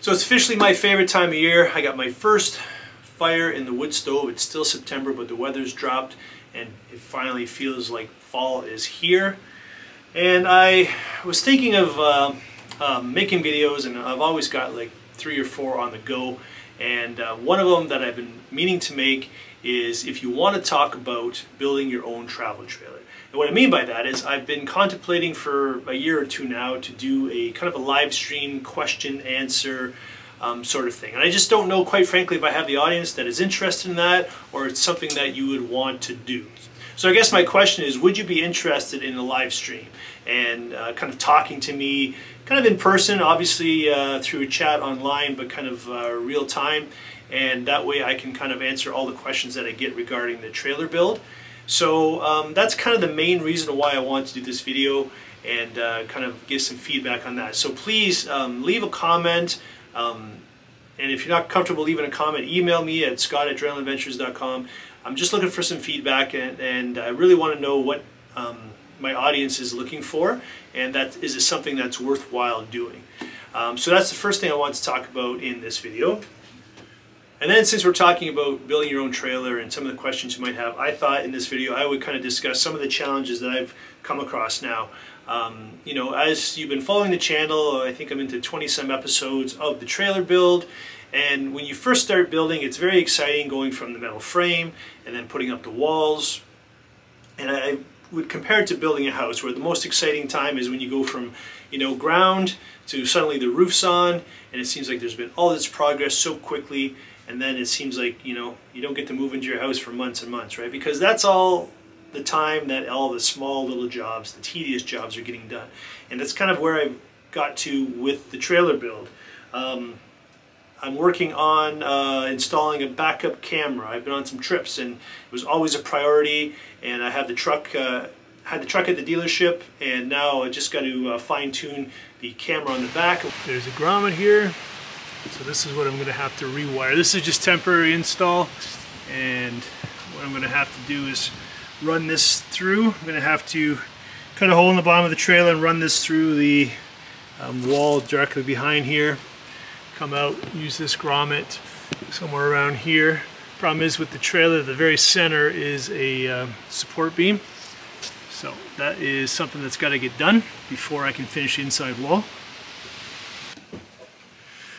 So it's officially my favorite time of year. I got my first fire in the wood stove. It's still September, but the weather's dropped and it finally feels like fall is here. And I was thinking of uh, uh, making videos and I've always got like three or four on the go. And uh, one of them that I've been meaning to make is if you want to talk about building your own travel trailer. And what I mean by that is I've been contemplating for a year or two now to do a kind of a live stream question answer um, sort of thing. And I just don't know, quite frankly, if I have the audience that is interested in that or it's something that you would want to do. So I guess my question is, would you be interested in a live stream and uh, kind of talking to me, kind of in person, obviously uh, through chat online, but kind of uh, real time. And that way I can kind of answer all the questions that I get regarding the trailer build. So um, that's kind of the main reason why I want to do this video and uh, kind of give some feedback on that. So please um, leave a comment. Um, and if you're not comfortable leaving a comment, email me at scott at. I'm just looking for some feedback and, and I really want to know what um, my audience is looking for and that is something that's worthwhile doing. Um, so that's the first thing I want to talk about in this video. And then since we're talking about building your own trailer and some of the questions you might have, I thought in this video I would kind of discuss some of the challenges that I've come across now. Um, you know, as you've been following the channel, I think I'm into 20 some episodes of the trailer build. And when you first start building, it's very exciting going from the metal frame and then putting up the walls. And I would compare it to building a house where the most exciting time is when you go from, you know, ground to suddenly the roof's on and it seems like there's been all this progress so quickly and then it seems like you know you don't get to move into your house for months and months right? Because that's all the time that all the small little jobs the tedious jobs are getting done. And that's kind of where I've got to with the trailer build. Um, I'm working on uh, installing a backup camera I've been on some trips and it was always a priority and I have the truck uh, had the truck at the dealership and now I just got to uh, fine-tune the camera on the back. There's a grommet here so this is what I'm going to have to rewire. This is just temporary install and what I'm going to have to do is run this through. I'm going to have to cut a hole in the bottom of the trailer and run this through the um, wall directly behind here. Come out, use this grommet somewhere around here. Problem is with the trailer, the very center is a uh, support beam. So that is something that's got to get done before I can finish the inside wall.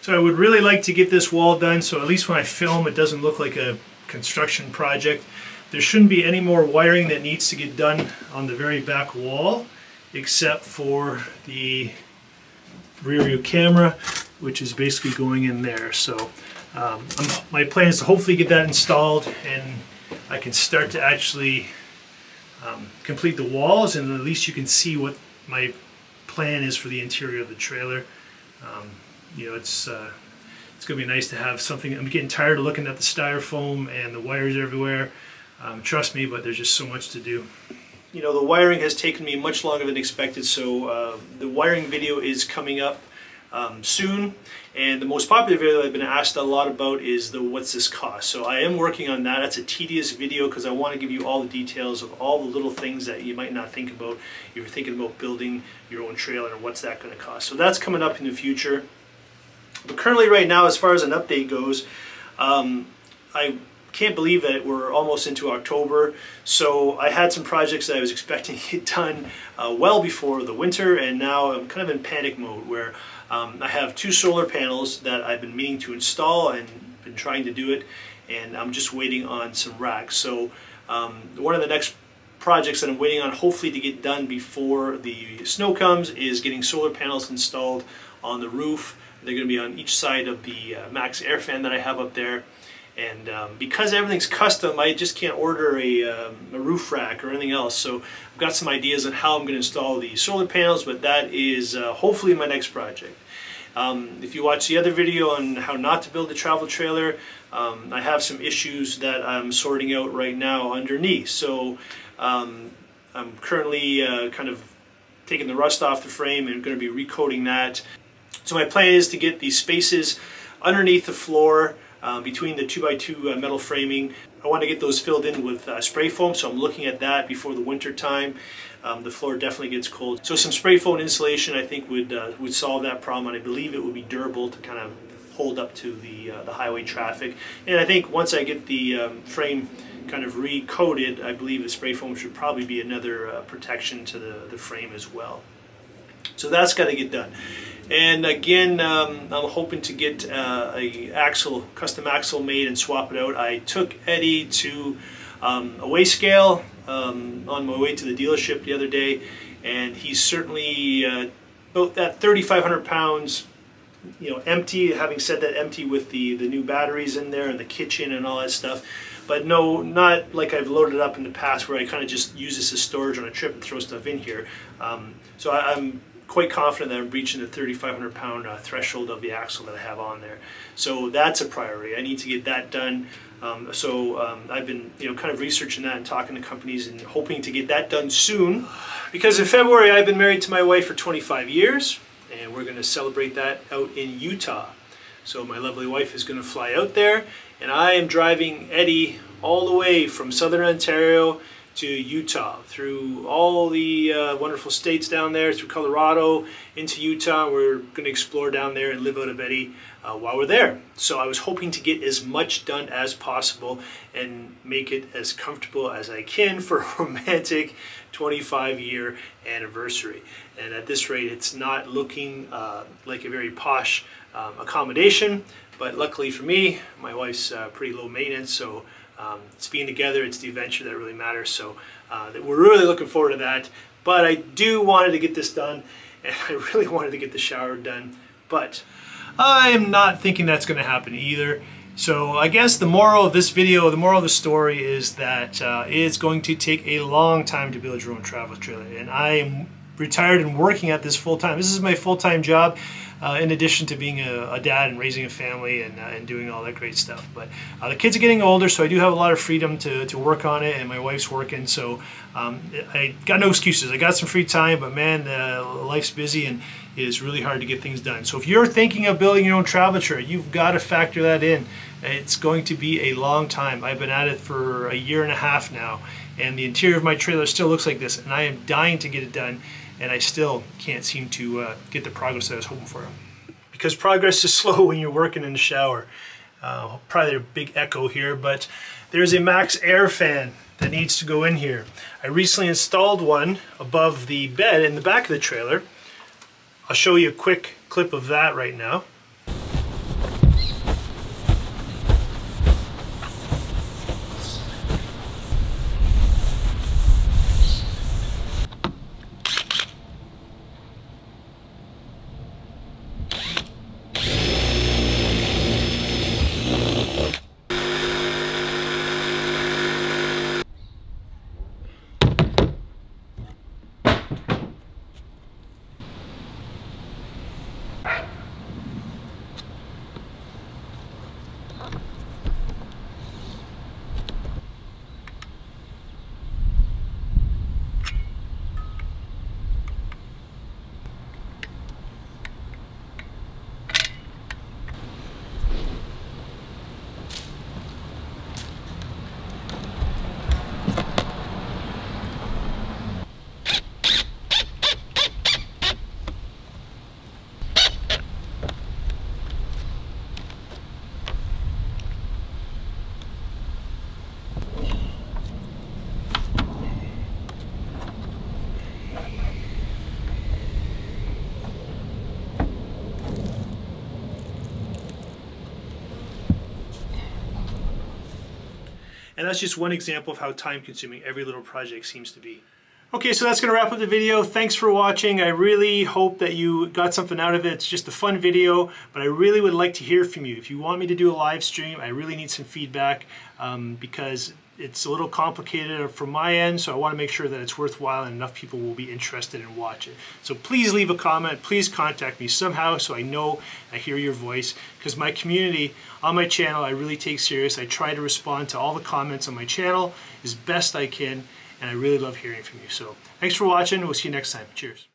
So I would really like to get this wall done so at least when I film it doesn't look like a construction project. There shouldn't be any more wiring that needs to get done on the very back wall except for the rear view camera which is basically going in there. So um, my plan is to hopefully get that installed and I can start to actually um, complete the walls and at least you can see what my plan is for the interior of the trailer. Um, you know, it's uh, it's going to be nice to have something. I'm getting tired of looking at the styrofoam and the wires everywhere. Um, trust me, but there's just so much to do. You know, the wiring has taken me much longer than expected, so uh, the wiring video is coming up um, soon. And the most popular video I've been asked a lot about is the what's this cost. So I am working on that. That's a tedious video because I want to give you all the details of all the little things that you might not think about if you're thinking about building your own trailer and what's that going to cost. So that's coming up in the future. But currently right now, as far as an update goes, um, I can't believe that we're almost into October. So I had some projects that I was expecting to get done uh, well before the winter, and now I'm kind of in panic mode where um, I have two solar panels that I've been meaning to install and been trying to do it, and I'm just waiting on some racks. So um, one of the next projects that I'm waiting on hopefully to get done before the snow comes is getting solar panels installed on the roof they're going to be on each side of the uh, Maxxair fan that I have up there. And um, because everything's custom, I just can't order a, um, a, roof rack or anything else. So I've got some ideas on how I'm going to install the solar panels, but that is uh, hopefully my next project. Um, if you watch the other video on how not to build a travel trailer, um, I have some issues that I'm sorting out right now underneath. So um, I'm currently uh, kind of taking the rust off the frame and going to be recoating that. So my plan is to get these spaces underneath the floor uh, between the 2x2 uh, metal framing I want to get those filled in with uh, spray foam, so I'm looking at that before the winter time. Um, the floor definitely gets cold. So some spray foam insulation I think would uh, would solve that problem and I believe it would be durable to kind of hold up to the, uh, the highway traffic. And I think once I get the um, frame kind of recoated, I believe the spray foam should probably be another uh, protection to the, the frame as well. So that's got to get done. And again, um, I'm hoping to get uh, a axle, custom axle made and swap it out. I took Eddie to um, a weigh scale um, on my way to the dealership the other day, and he's certainly uh, about that 3,500 pounds, you know, empty. Having said that, empty with the the new batteries in there and the kitchen and all that stuff. But no, not like I've loaded up in the past where I kind of just use this as storage on a trip and throw stuff in here. Um, so I, I'm quite confident that I'm reaching the 3,500 pound uh, threshold of the axle that I have on there. So that's a priority. I need to get that done. Um, so um, I've been, you know, kind of researching that and talking to companies and hoping to get that done soon. Because in February I've been married to my wife for 25 years, and we're going to celebrate that out in Utah. So my lovely wife is going to fly out there, and I am driving Eddie all the way from Southern Ontario to Utah, through all the uh, wonderful states down there, through Colorado, into Utah. We're going to explore down there and live out of Eddie uh, while we're there. So I was hoping to get as much done as possible and make it as comfortable as I can for a romantic 25 year anniversary. And at this rate, it's not looking uh, like a very posh um, accommodation, but luckily for me, my wife's uh, pretty low maintenance, so um, it's being together, it's the adventure that really matters. So uh, we're really looking forward to that. But I do wanted to get this done, and I really wanted to get the shower done. But I am not thinking that's going to happen either. So I guess the moral of this video, the moral of the story is that uh, it's going to take a long time to build your own travel trailer. And I am retired and working at this full time. This is my full-time job uh, in addition to being a, a, dad and raising a family and, uh, and doing all that great stuff. But uh, the kids are getting older, so I do have a lot of freedom to, to work on it, and my wife's working, so um, I got no excuses. I got some free time, but man, life's busy and it is really hard to get things done. So if you're thinking of building your own travel trailer, you've got to factor that in. It's going to be a long time. I've been at it for a year and a half now, and the interior of my trailer still looks like this, and I am dying to get it done and I still can't seem to uh, get the progress that I was hoping for. Because progress is slow when you're working in the shower. Uh, probably a big echo here, but there's a Maxxair fan that needs to go in here. I recently installed one above the bed in the back of the trailer. I'll show you a quick clip of that right now. And that's just one example of how time consuming every little project seems to be. Okay, so that's going to wrap up the video. Thanks for watching. I really hope that you got something out of it. It's just a fun video, but I really would like to hear from you. If you want me to do a live stream, I really need some feedback um, because it's a little complicated from my end, so I want to make sure that it's worthwhile and enough people will be interested and watch it. So please leave a comment, please contact me somehow so I know I hear your voice, because my community on my channel I really take serious. I try to respond to all the comments on my channel as best I can, and I really love hearing from you. So thanks for watching, we'll see you next time. Cheers.